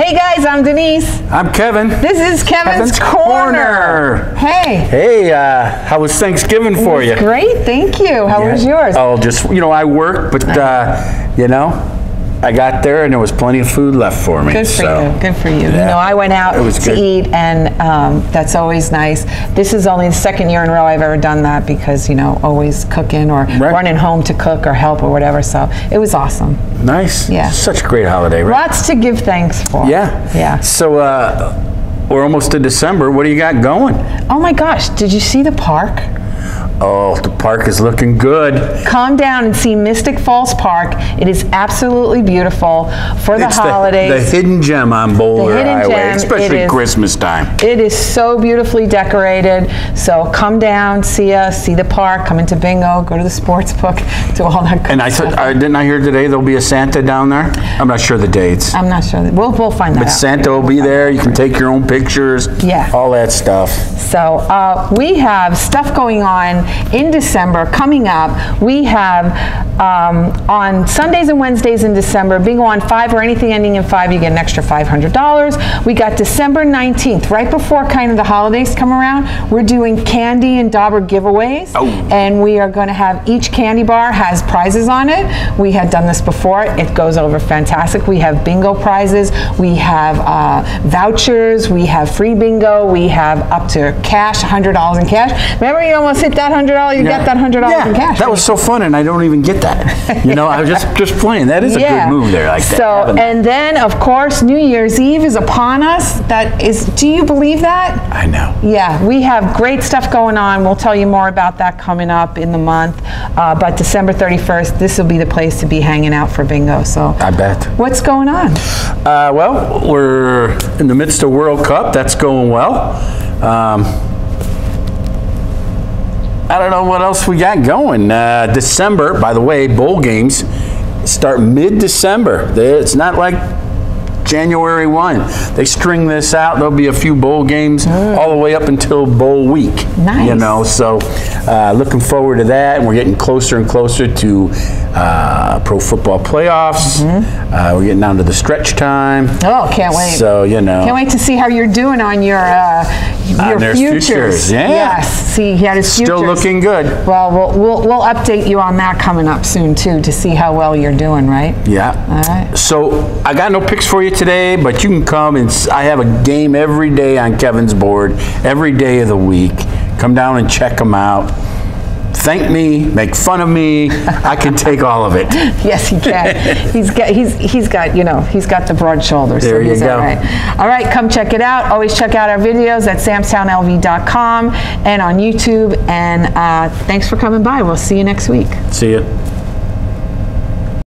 Hey guys, I'm Denise. I'm Kevin. This is Kevin's, Kevin's Corner. Corner. Hey. Hey, uh, how was Thanksgiving for you? Great, thank you. How was yours? Oh, just you know, I work, but uh, you know, I got there and there was plenty of food left for me. Good for so, you. Good for you. You know, I went out it was to good. eat, and um, that's always nice. This is only the second year in a row I've ever done that because you know, always cooking or Right. running home to cook or help or whatever. So it was awesome. Nice. Yeah. Such a great holiday, right? Lots to give thanks for. Yeah. Yeah. So uh, we're almost to December. What do you got going? Oh my gosh, did you see the park? Oh, the park is looking good. Come down and see Mystic Falls Park. It is absolutely beautiful for the it's holidays. The, the hidden gem on Boulder Highway, gem, especially is- Christmas time. It is so beautifully decorated. So come down, see us, see the park, come into bingo, go to the sports book, do all that good And I stuff. I didn't I hear today there'll be a Santa down there? I'm not sure the dates. I'm not sure. That, we'll, we'll find that But out. Santa will be there. You can take your own pictures. Yeah. All that stuff. So uh, we have stuff going on in December coming up. We have um, on Sundays and Wednesdays in December, bingo on five or anything ending in five, you get an extra $500. We got December 19th, right before kind of the holidays come around. We're doing candy and dauber giveaways. Oh. And we are going to have each candy bar has prizes on it. We had done this before. It goes over fantastic. We have bingo prizes. We have uh, vouchers. We have free bingo. We have up to cash, $100 in cash. Remember, you almost hit that $100. You get that $100 yeah, in cash. That was so fun, and I don't even get that. you know, I was just just playing. That is a good move there, like that. So, that. and then of course, New Year's Eve is upon us. That is, do you believe that? I know. Yeah, we have great stuff going on. We'll tell you more about that coming up in the month. Uh, but December 31st, this will be the place to be hanging out for bingo. So, I bet. what's going on? Uh, well, we're in the midst of World Cup. That's going well. Um, I don't know what else we got going. Uh, December, by the way, bowl games start mid-December. It's not like January 1. They string this out. There'll be a few bowl games all the way up until bowl week. Nice. You know, so uh, looking forward to that. And we're getting closer and closer to uh, pro football playoffs. Uh, we're getting down to the stretch time. Oh, can't wait. So, you know. Can't wait to see how you're doing on your uh, your their futures. futures, yeah. Yes. See, he had his Still futures. looking good. Well, we'll we'll we'll update you on that coming up soon too to see how well you're doing. Right. Yeah. All right. So I got no picks for you today, but you can come and I have a game every day on Kevin's board, every day of the week. Come down and check them out. Thank me, make fun of me. I can take all of it. Yes, he can. he's got he's he's got you know he's got the broad shoulders. There so you go. All right. All right, come check it out. Always check out our videos at samstownlv.com and on YouTube. And uh, thanks for coming by. We'll see you next week. See ya.